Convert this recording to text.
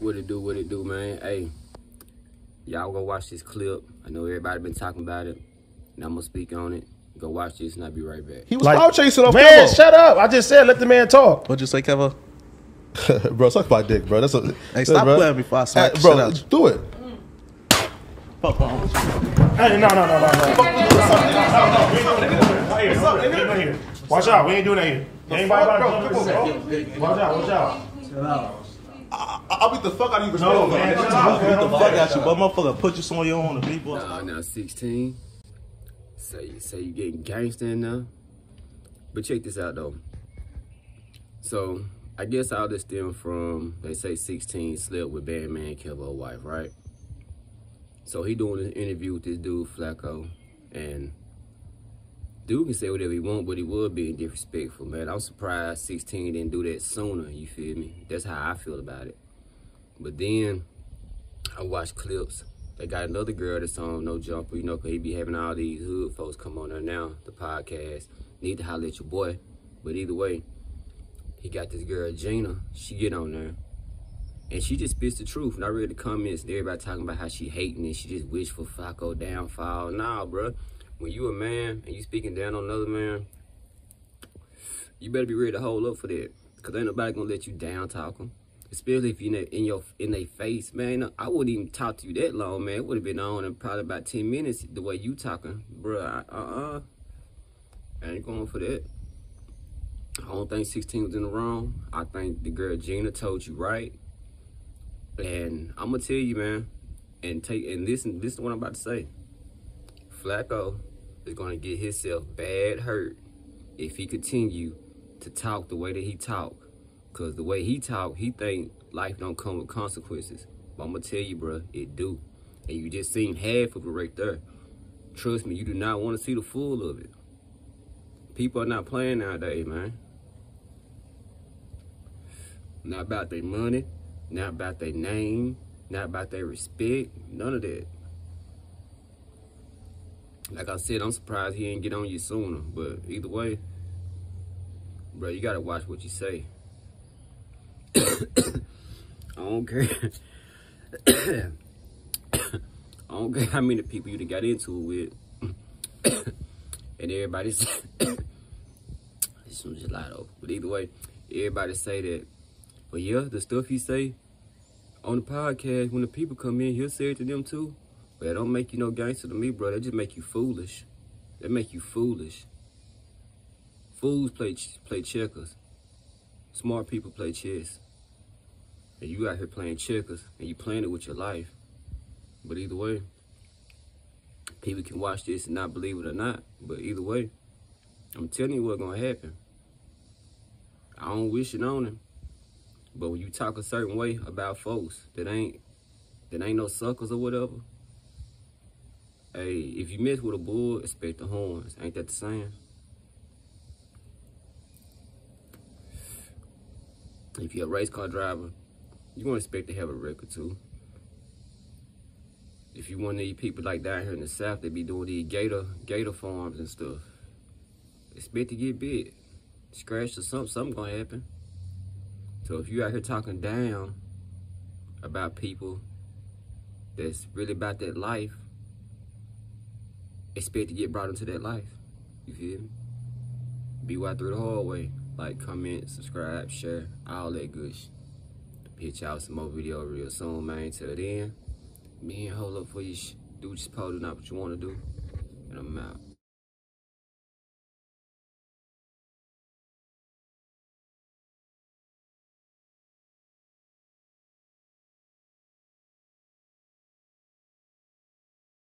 What it do, what it do, man. Hey, y'all go watch this clip. I know everybody been talking about it, and I'm gonna speak on it. Go watch this, and I'll be right back. He was Like, cloud chasing off Man, Kevo. shut up. I just said let the man talk. What'd you say, Kevo? bro, suck my dick, bro. That's a Hey, stop bro. playing before I smack Hey, bro, shit out you. do it. Fuck on. Hey, no, no, no, no, no. Not here, no, ain't nothing here. Watch out, we ain't doing that here. Anybody fuck, about bro? to Come on, bro? Watch out, watch out. I, I'll beat the fuck out of you. No, man, shut up, Get the fuck out you, but motherfucker, put you somewhere you don't want to be, boy. Nah, now 16. Say say you getting gangster in now. But check this out though. So I guess all this stem from they say 16 slept with Bandman Kevo wife, right? So he doing an interview with this dude Flakko, and dude can say whatever he want, but he was be disrespectful, man. I'm surprised 16 didn't do that sooner. You feel me? That's how I feel about it. But then I watch clips. They got another girl that's on No Jumper, you know, 'cause he be having all these hood folks come on there now, the podcast. Need to holler at your boy. But either way, he got this girl, Gina. She get on there. And she just spits the truth. And I read the comments, and everybody talking about how she hating it. She just wish for Flakko downfall. Nah, bruh. When you a man and you speaking down on another man, you better be ready to hold up for that. Cause ain't nobody gonna let you down talk 'em. Especially if you in, their- in your in their face, man. I wouldn't even talk to you that long, man. It would have been on in probably about ten minutes. The way you talking, bruh. I- Uh-uh. I ain't going for that. I don't think 16 was in the wrong. I think the girl Gina told you right. And I'm gonna tell you, man, and take and listen. Listen to what I'm about to say. Flakko is gonna get himself bad hurt if he continue to talk the way that he talk. Cause the way he talk, he think life don't come with consequences. But I'm gonna tell you, bro, it do. And you just seen half of it right there. Trust me, you do not want to see the full of it. People are not playing nowadays, man. Not about their money, not about their name, not about their respect, none of that. Like I said, I'm surprised he didn't get on you sooner. But either way, bro, you gotta watch what you say. I don't care. I don't care how many people you got into it with. and everybody this one's just lie though. But either way, everybody say that. But yeah, the stuff he say on the podcast, when the people come in, he'll say it to them too. But that don't make you no gangster to me, bro. That just make you foolish. That make you foolish. Fools play play checkers. Smart people play chess. And you out here playing checkers, and you playing it with your life. But either way, people can watch this and not believe it or not. But either way, I'm telling you what's gonna happen. I don't wish it on him. But when you talk a certain way about folks that ain't that ain't no suckers or whatever, hey, if you mess with a bull, expect the horns. Ain't that the saying? If you're a race car driver, you gonna expect to have a record too. If you one of these people like down here in the south, they be doing these gator gator farms and stuff. Expect to get bit, scratched or something. Something gonna happen. So if you out here talking down about people that's really about that life, expect to get brought into that life. You feel me? Be right through the hallway. Like, comment, subscribe, share, all that good sh- Pitch out some more video real soon, man. Till then, me and hold up for you. Do supposed to, not what you want to do. And I'm out.